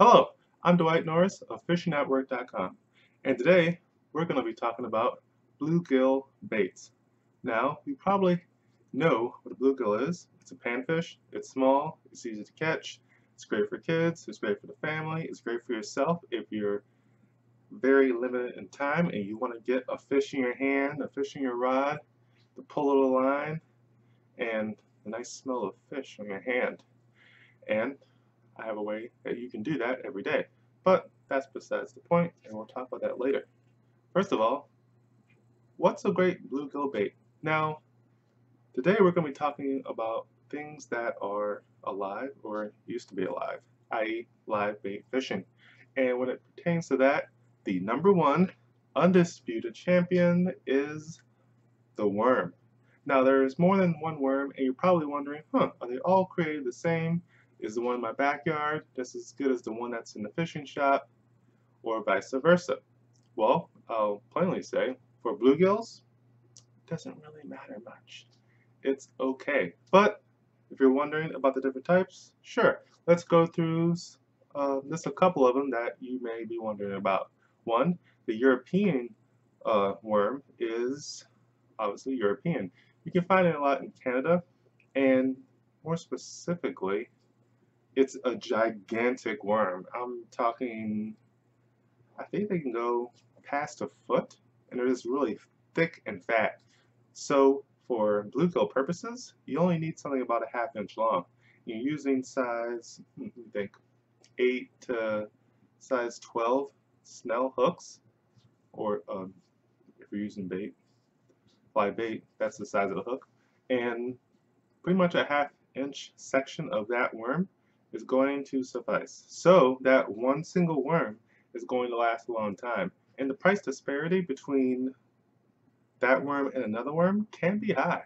Hello, I'm Dwight Norris of FishingNetwork.com, and today we're going to be talking about bluegill baits. Now, you probably know what a bluegill is. It's a panfish, it's small, it's easy to catch, it's great for kids, it's great for the family, it's great for yourself if you're very limited in time and you want to get a fish in your hand, a fish in your rod, to pull a little line, and a nice smell of fish on your hand. And I have a way that you can do that every day. But that's besides the point, and we'll talk about that later. First of all, what's a great bluegill bait? Now, today we're going to be talking about things that are alive or used to be alive, i.e. live bait fishing. And when it pertains to that, the number one undisputed champion is the worm. Now there's more than one worm and you're probably wondering, huh, are they all created the same? Is the one in my backyard just as good as the one that's in the fishing shop or vice versa? Well, I'll plainly say, for bluegills, it doesn't really matter much. It's okay. But if you're wondering about the different types, sure, let's go through uh, just a couple of them that you may be wondering about. One, the European uh, worm is obviously European. You can find it a lot in Canada, and more specifically, it's a gigantic worm. I'm talking, I think they can go past a foot, and it is really thick and fat. So for bluegill purposes, you only need something about a half inch long. You're using size, I think, 8 to size 12 snell hooks, or um, if you're using bait, fly bait, that's the size of the hook. And pretty much a half inch section of that worm is going to suffice. So that one single worm is going to last a long time. And the price disparity between that worm and another worm can be high.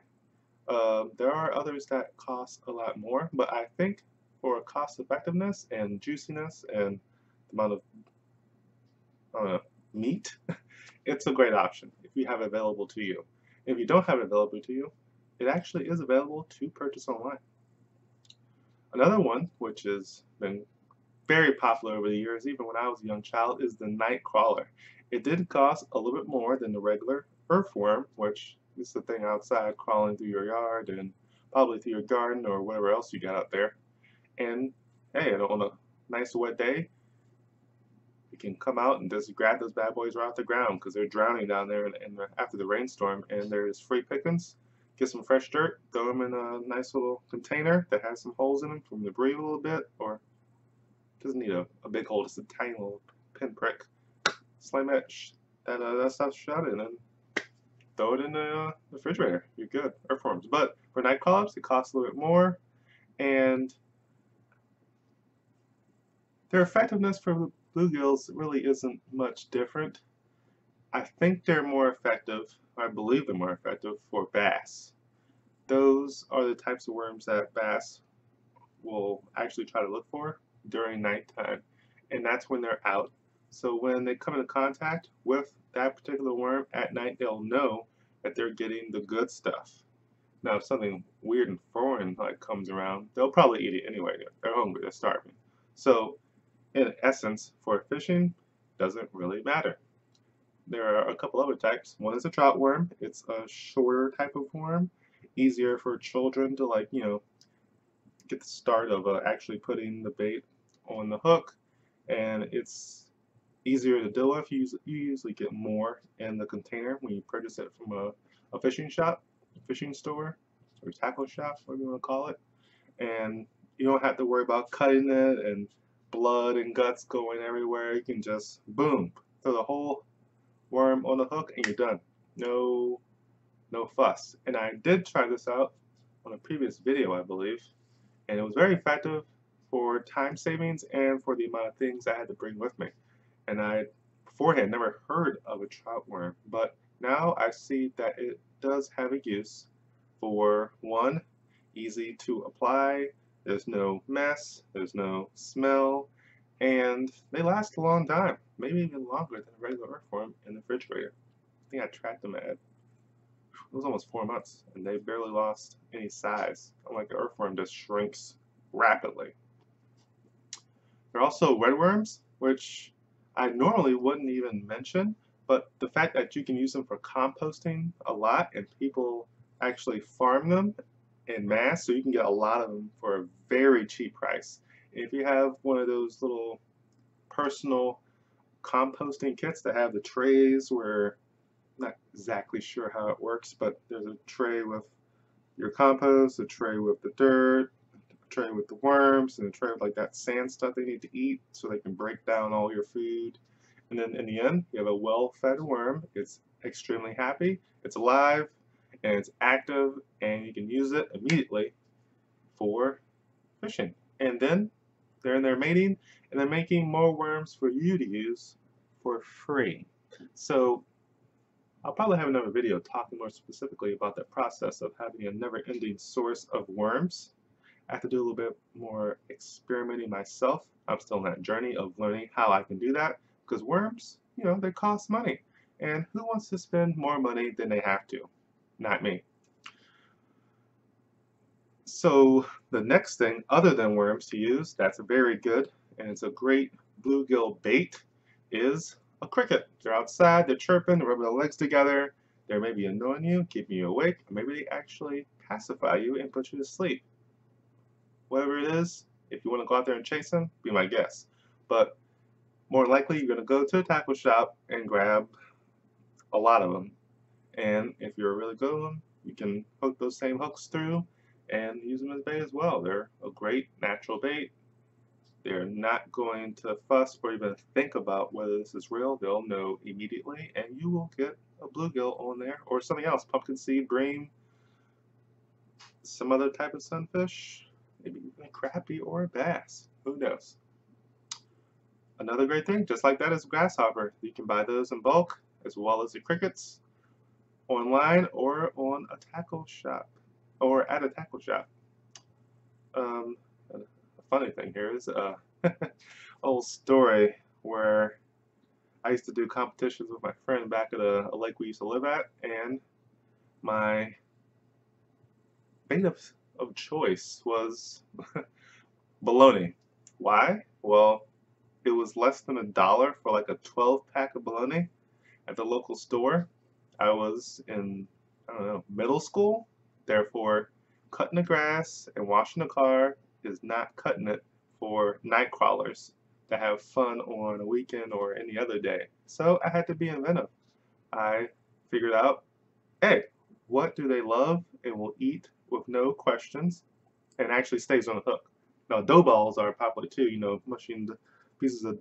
Uh, there are others that cost a lot more, but I think for cost effectiveness and juiciness and the amount of uh, meat, it's a great option if you have it available to you. If you don't have it available to you, it actually is available to purchase online. Another one, which has been very popular over the years, even when I was a young child, is the night crawler. It did cost a little bit more than the regular earthworm, which is the thing outside crawling through your yard and probably through your garden or whatever else you got out there. And hey, on a nice wet day, you can come out and just grab those bad boys right off the ground because they're drowning down there in the, after the rainstorm and there's free pickings. Get some fresh dirt, throw them in a nice little container that has some holes in them from the breathe a little bit or doesn't need a, a big hole, just a tiny little pinprick. Slam that, that, uh, that stuff shut in and throw it in the uh, refrigerator. You're good. Earthworms. But for night it costs a little bit more and their effectiveness for bluegills really isn't much different. I think they're more effective, I believe they're more effective for bass. Those are the types of worms that bass will actually try to look for during nighttime. And that's when they're out. So when they come into contact with that particular worm at night, they'll know that they're getting the good stuff. Now, if something weird and foreign like comes around, they'll probably eat it anyway. They're hungry, they're starving. So in essence, for fishing, doesn't really matter. There are a couple other types. One is a trout worm. It's a shorter type of worm, easier for children to like, you know, get the start of uh, actually putting the bait on the hook, and it's easier to deal with. You, you usually get more in the container when you purchase it from a, a fishing shop, fishing store, or tackle shop, whatever you want to call it, and you don't have to worry about cutting it and blood and guts going everywhere. You can just, boom, throw the whole worm on the hook and you're done. No, no fuss. And I did try this out on a previous video, I believe, and it was very effective for time savings and for the amount of things I had to bring with me. And I beforehand never heard of a trout worm, but now I see that it does have a use for one, easy to apply, there's no mess, there's no smell, and they last a long time, maybe even longer than a regular earthworm in the refrigerator. I think I tracked them at, it was almost four months, and they barely lost any size. Unlike the earthworm just shrinks rapidly. There are also red worms, which I normally wouldn't even mention, but the fact that you can use them for composting a lot and people actually farm them in mass, so you can get a lot of them for a very cheap price. If you have one of those little personal composting kits that have the trays where I'm not exactly sure how it works, but there's a tray with your compost, a tray with the dirt, a tray with the worms, and a tray with like that sand stuff they need to eat so they can break down all your food. And then in the end, you have a well-fed worm. It's extremely happy, it's alive, and it's active, and you can use it immediately for fishing. And then they're in their mating, and they're making more worms for you to use for free. So I'll probably have another video talking more specifically about the process of having a never-ending source of worms. I have to do a little bit more experimenting myself. I'm still on that journey of learning how I can do that because worms, you know, they cost money. And who wants to spend more money than they have to? Not me. So the next thing, other than worms to use, that's very good, and it's a great bluegill bait, is a cricket. They're outside, they're chirping, they're rubbing their legs together, they're maybe annoying you, keeping you awake, or maybe they actually pacify you and put you to sleep. Whatever it is, if you want to go out there and chase them, be my guest. But more likely, you're going to go to a tackle shop and grab a lot of them. And if you're really good one, you can hook those same hooks through and use them as bait as well. They're a great natural bait. They're not going to fuss or even think about whether this is real. They'll know immediately, and you will get a bluegill on there or something else, pumpkin seed, bream, some other type of sunfish, maybe even a crappie or a bass. Who knows? Another great thing, just like that, is grasshopper. You can buy those in bulk, as well as the crickets, online or on a tackle shop, or at a tackle shop. Um, funny thing here is a old story where I used to do competitions with my friend back at a, a lake we used to live at, and my bait of, of choice was bologna. Why? Well, it was less than a dollar for like a 12 pack of bologna at the local store. I was in, I don't know, middle school, therefore cutting the grass and washing the car is not cutting it for night crawlers to have fun on a weekend or any other day. So I had to be inventive. I figured out, hey, what do they love and will eat with no questions and actually stays on the hook. Now dough balls are popular too, you know, mushing the pieces of,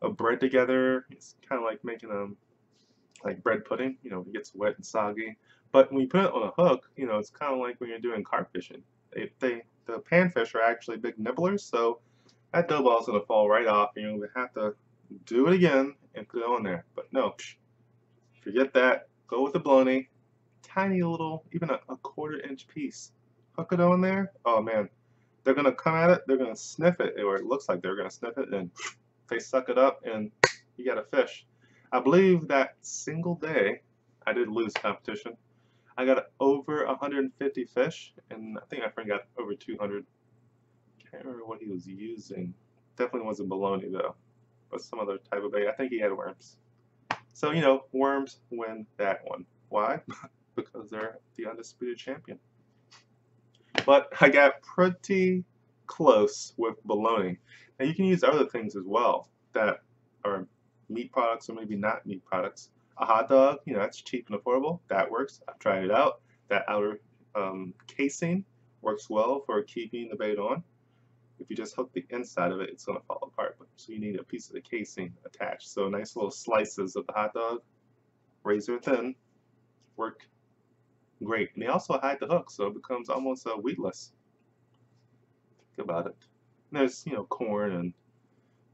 of bread together. It's kind of like making a like bread pudding, you know, it gets wet and soggy. But when you put it on a hook, you know, it's kind of like when you're doing carp fishing. They, they the panfish are actually big nibblers, so that dough is going to fall right off, and you're going to have to do it again and put it on there. But no, forget that. Go with the bologna. Tiny little, even a, a quarter inch piece. Hook it on there. Oh man, they're going to come at it, they're going to sniff it, or it looks like they're going to sniff it, and they suck it up, and you got a fish. I believe that single day, I did lose competition. I got over 150 fish, and I think my friend got over 200. Can't remember what he was using. Definitely wasn't bologna though, but some other type of bait. I think he had worms. So you know, worms win that one. Why? because they're the undisputed champion. But I got pretty close with bologna. And you can use other things as well that are meat products or maybe not meat products a hot dog, you know, that's cheap and affordable. That works. I've tried it out. That outer um, casing works well for keeping the bait on. If you just hook the inside of it, it's going to fall apart. So you need a piece of the casing attached. So nice little slices of the hot dog, razor thin, work great. And they also hide the hook, so it becomes almost uh, weedless. Think about it. And there's, you know, corn and,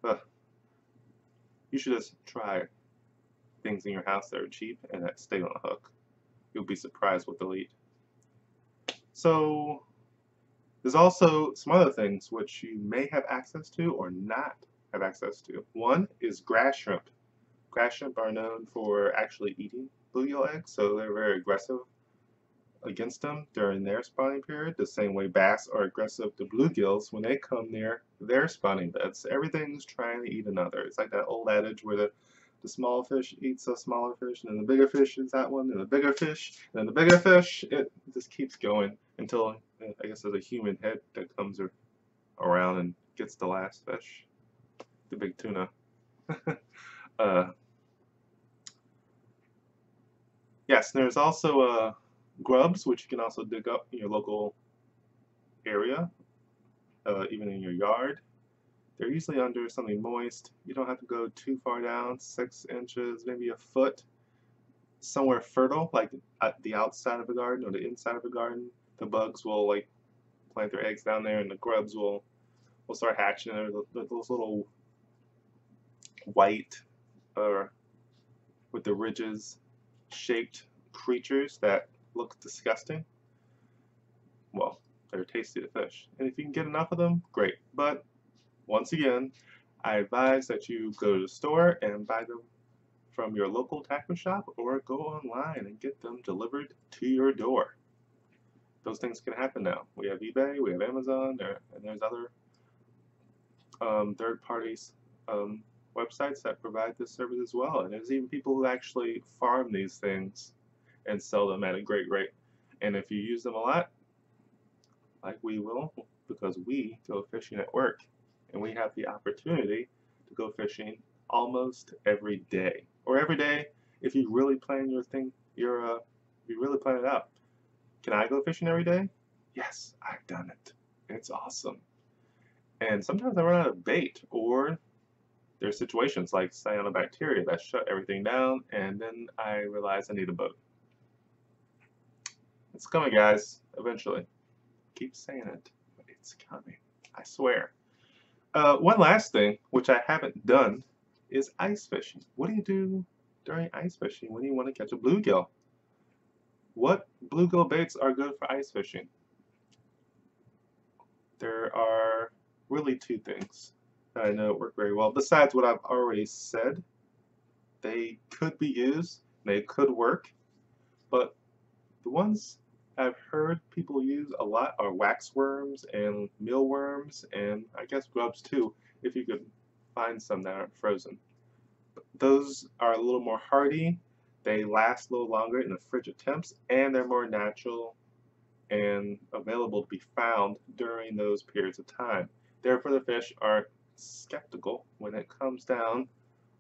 uh, you should just try things in your house that are cheap and that stay on a hook. You'll be surprised what they'll eat. So there's also some other things which you may have access to or not have access to. One is grass shrimp. Grass shrimp are known for actually eating bluegill eggs, so they're very aggressive against them during their spawning period, the same way bass are aggressive to bluegills when they come near they're spawning beds. Everything's trying to eat another. It's like that old adage where the, the small fish eats a smaller fish, and then the bigger fish eats that one, and the bigger fish, and then the bigger fish. It just keeps going until I guess there's a human head that comes around and gets the last fish, the big tuna. uh, yes, there's also uh, grubs, which you can also dig up in your local area, uh, even in your yard. They're usually under something moist. You don't have to go too far down, six inches, maybe a foot. Somewhere fertile, like at the outside of a garden or the inside of a garden, the bugs will like plant their eggs down there, and the grubs will will start hatching. those little white or uh, with the ridges shaped creatures that look disgusting. Well, they're tasty to fish. And if you can get enough of them, great. But once again, I advise that you go to the store and buy them from your local tackle shop or go online and get them delivered to your door. Those things can happen now. We have eBay, we have Amazon, there, and there's other um, third parties um, websites that provide this service as well. And there's even people who actually farm these things and sell them at a great rate. And if you use them a lot, like we will, because we go fishing at work, and we have the opportunity to go fishing almost every day, or every day if you really plan your thing, your uh, you really plan it out. Can I go fishing every day? Yes, I've done it. It's awesome. And sometimes I run out of bait, or there's situations like cyanobacteria that shut everything down, and then I realize I need a boat. It's coming, guys, eventually. Keep saying it, it's coming. I swear. Uh, one last thing, which I haven't done, is ice fishing. What do you do during ice fishing when you want to catch a bluegill? What bluegill baits are good for ice fishing? There are really two things that I know work very well. Besides what I've already said, they could be used, they could work, but the ones I've heard people use a lot are waxworms and mealworms and I guess grubs too, if you could find some that aren't frozen. Those are a little more hardy, they last a little longer in the frigid temps, and they're more natural and available to be found during those periods of time. Therefore, the fish are skeptical when it comes down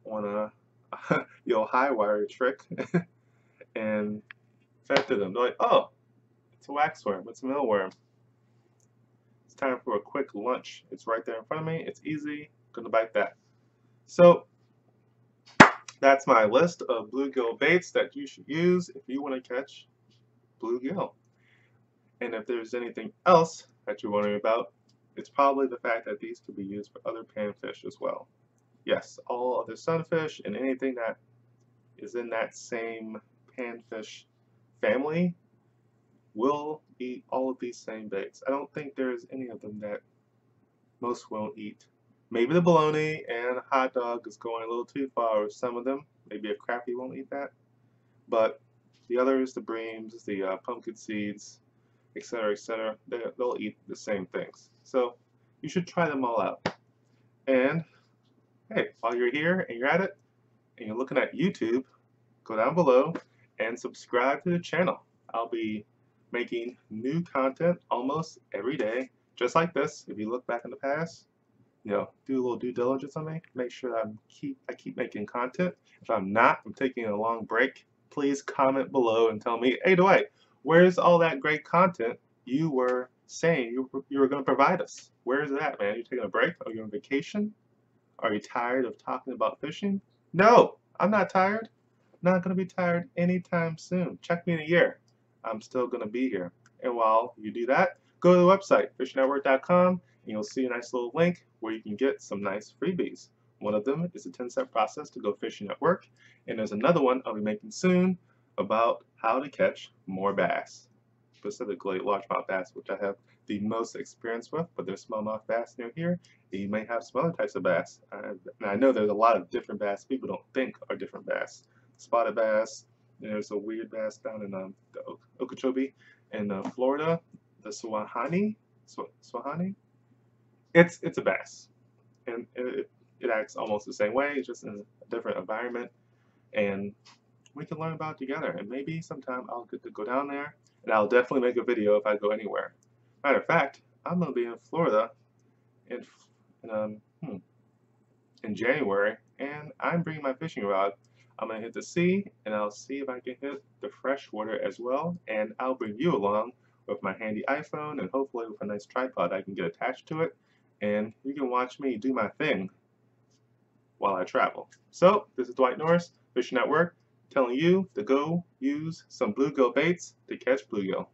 on a the old high wire trick and fed to them. They're like, oh, it's a waxworm, it's a mealworm. It's time for a quick lunch. It's right there in front of me. It's easy. Gonna bite that. So that's my list of bluegill baits that you should use if you want to catch bluegill. And if there's anything else that you're wondering about, it's probably the fact that these could be used for other panfish as well. Yes, all other sunfish and anything that is in that same panfish family will eat all of these same baits. I don't think there's any of them that most won't eat. Maybe the bologna and hot dog is going a little too far with some of them. Maybe a crappie won't eat that. But the others, the breams, the uh, pumpkin seeds, etc., etc., they, they'll eat the same things. So you should try them all out. And hey, while you're here and you're at it, and you're looking at YouTube, go down below and subscribe to the channel. I'll be making new content almost every day, just like this. If you look back in the past, you know, do a little due diligence on me. Make sure that I'm keep I keep making content. If I'm not, I'm taking a long break. Please comment below and tell me, hey Dwight, where's all that great content you were saying you, you were going to provide us? Where is that, man? Are you taking a break? Are you on vacation? Are you tired of talking about fishing? No, I'm not tired. Not going to be tired anytime soon. Check me in a year. I'm still going to be here. And while you do that, go to the website, fishnetwork.com, and you'll see a nice little link where you can get some nice freebies. One of them is a 10-step process to go fishing at work, and there's another one I'll be making soon about how to catch more bass, specifically largemouth bass, which I have the most experience with, but there's smallmouth bass near here, and you may have some other types of bass. and I know there's a lot of different bass people don't think are different bass. Spotted bass, there's a weird bass down in um, the Okeechobee in uh, Florida, the Swahani. Sw Swahani? it's it's a bass, and it, it acts almost the same way, just in a different environment, and we can learn about it together. And maybe sometime I'll get to go down there, and I'll definitely make a video if I go anywhere. Matter of fact, I'm gonna be in Florida in, in um hmm, in January, and I'm bringing my fishing rod. I'm gonna hit the sea, and I'll see if I can hit the fresh water as well, and I'll bring you along with my handy iPhone and hopefully with a nice tripod I can get attached to it and you can watch me do my thing while I travel. So, this is Dwight Norris, Fish Network, telling you to go use some bluegill baits to catch bluegill.